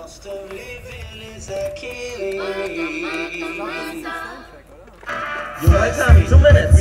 Cost of living is a killing. You're right, Tommy? Two minutes.